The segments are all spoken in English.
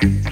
I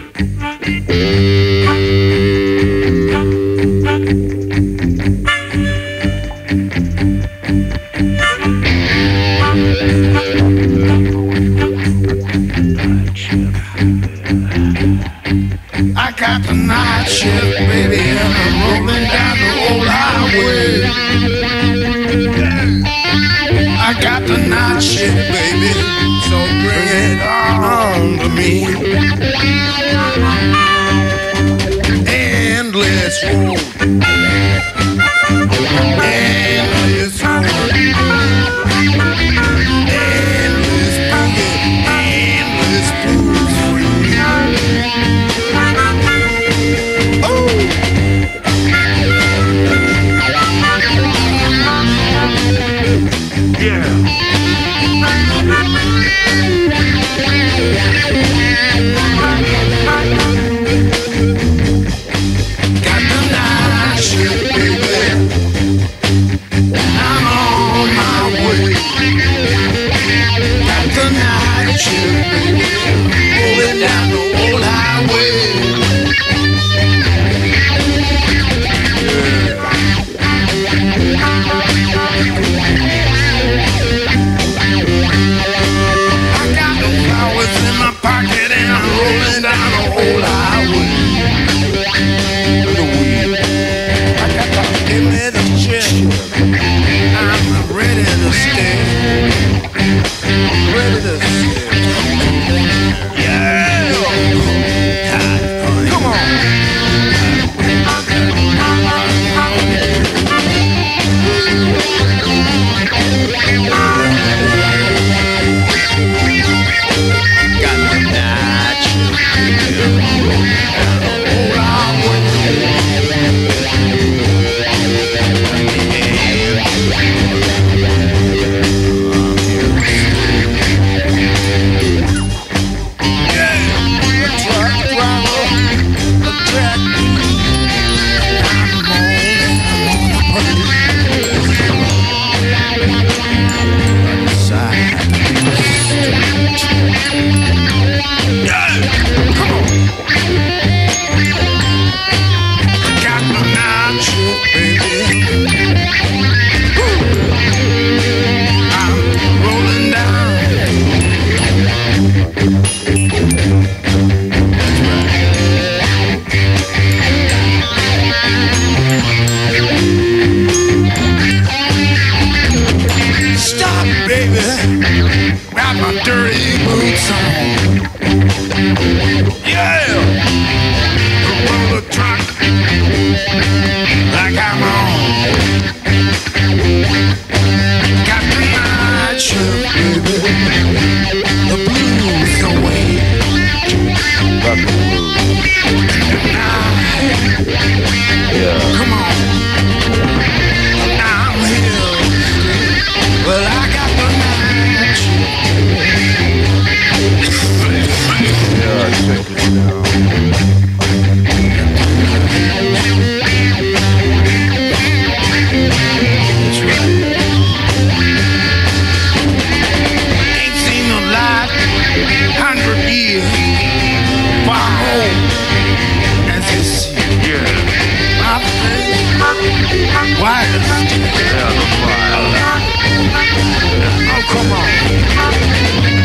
Got Got my dirty boots on. Why? Yeah, the. Oh, come on.